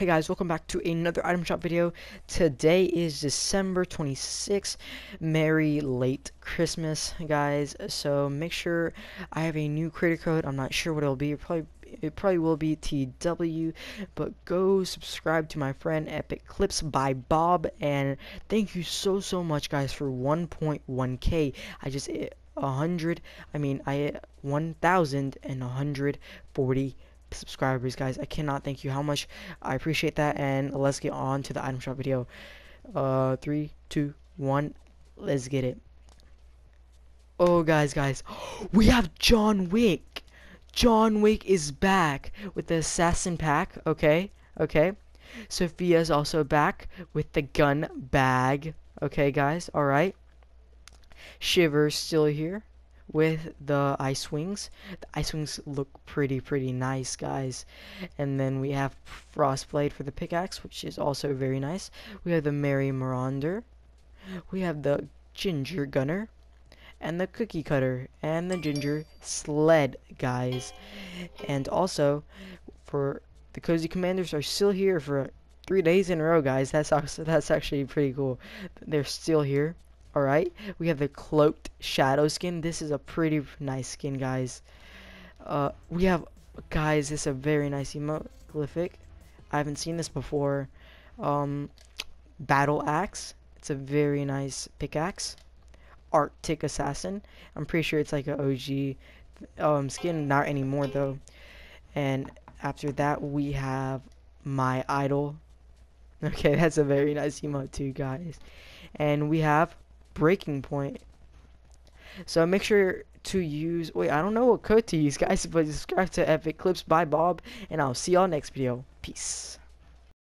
Hey guys, welcome back to another item shop video. Today is December 26th. Merry late Christmas, guys. So make sure I have a new creator code. I'm not sure what it'll be. It probably it probably will be TW, but go subscribe to my friend Epic Clips by Bob and thank you so so much guys for 1.1k. I just eh, 100, I mean I eh, hit 1140 subscribers guys. I cannot thank you. How much? I appreciate that. And let's get on to the item shop video. Uh three two one. Let's get it. Oh guys guys. We have john wick. John wick is back with the assassin pack. Okay okay. Sofia's also back with the gun bag. Okay guys. All right. Shiver's still here with the ice wings. The ice wings look pretty, pretty nice, guys. And then we have Frostblade for the pickaxe, which is also very nice. We have the Merry Marauder. We have the Ginger Gunner. And the Cookie Cutter. And the Ginger Sled, guys. And also, for the Cozy Commanders are still here for three days in a row, guys. That's also, that's actually pretty cool. They're still here. Alright, we have the Cloaked Shadow skin. This is a pretty nice skin, guys. Uh, we have, guys, this is a very nice emote Hieroglyphic. I haven't seen this before. Um, Battle Axe. It's a very nice pickaxe. Arctic Assassin. I'm pretty sure it's like an OG um, skin. Not anymore, though. And after that, we have My Idol. Okay, that's a very nice emote, too, guys. And we have breaking point. So make sure to use, wait, I don't know what code to use, guys, but subscribe to Epic Clips by Bob, and I'll see y'all next video. Peace.